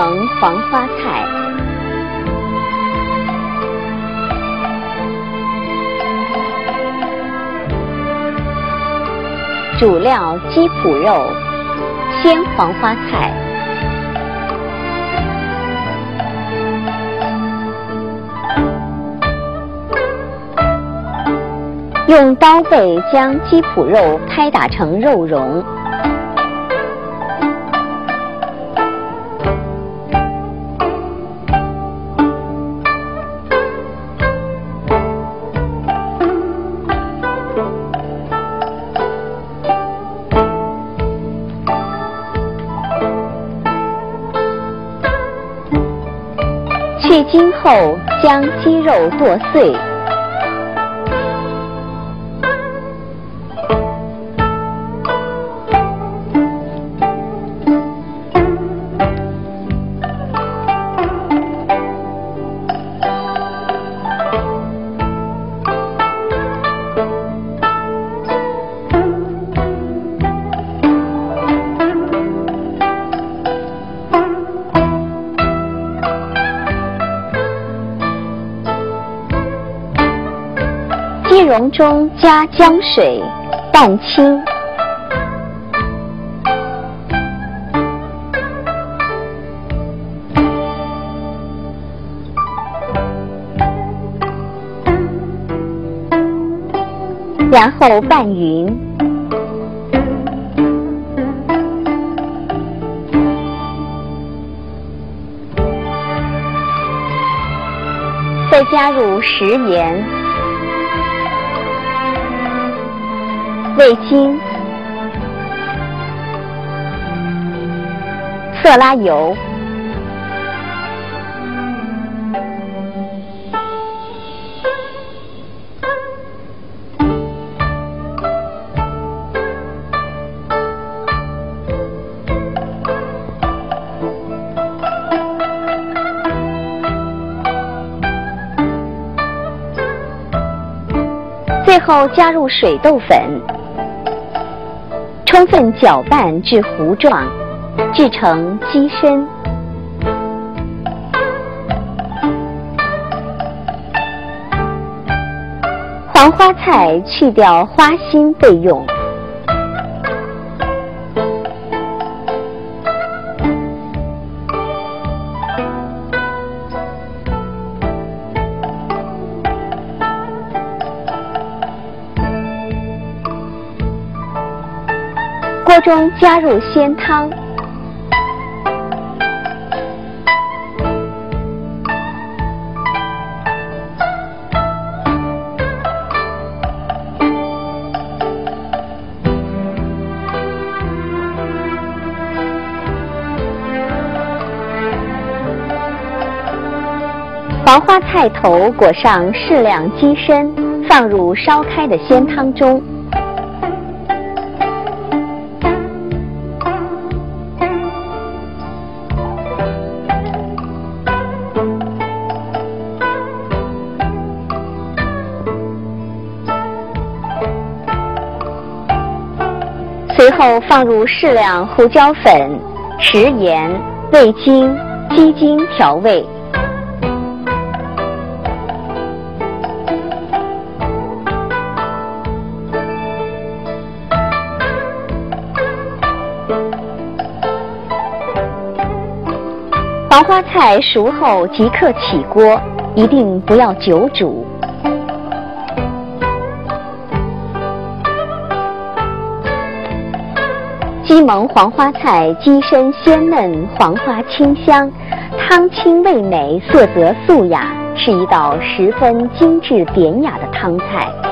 蒙黄花菜，主料鸡脯肉、鲜黄花菜。用刀背将鸡脯肉拍打成肉蓉。去筋后，将鸡肉剁碎。蓉中加姜水、蛋清。然后拌匀，再加入食盐、味精、色拉油。最后加入水豆粉，充分搅拌至糊状，制成鸡身。黄花菜去掉花心备用。中加入鲜汤，黄花菜头裹上适量鸡身，放入烧开的鲜汤中。随后放入适量胡椒粉、食盐、味精、鸡精调味。黄花菜熟后即刻起锅，一定不要久煮。西蒙黄花菜，鸡身鲜嫩，黄花清香，汤清味美，色泽素雅，是一道十分精致典雅的汤菜。